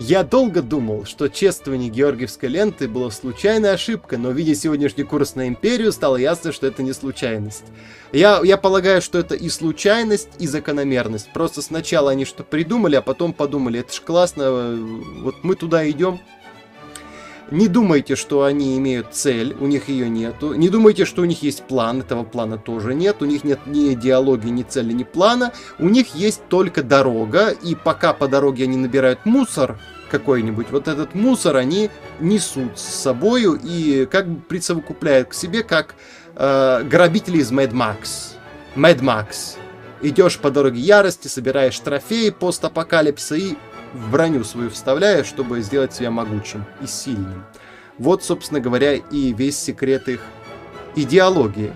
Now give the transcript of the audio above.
Я долго думал, что чествование Георгиевской ленты было случайной ошибкой, но видя сегодняшний курс на Империю, стало ясно, что это не случайность. Я, я полагаю, что это и случайность, и закономерность. Просто сначала они что придумали, а потом подумали, это ж классно, вот мы туда идем, не думайте, что они имеют цель, у них ее нету. Не думайте, что у них есть план, этого плана тоже нет. У них нет ни идеологии, ни цели, ни плана. У них есть только дорога, и пока по дороге они набирают мусор какой-нибудь, вот этот мусор они несут с собою и как бы присовокупляют к себе, как э, грабители из Mad Max. Mad Max. Идешь по дороге ярости, собираешь трофеи постапокалипса и в броню свою вставляя, чтобы сделать себя могучим и сильным. Вот, собственно говоря, и весь секрет их идеологии.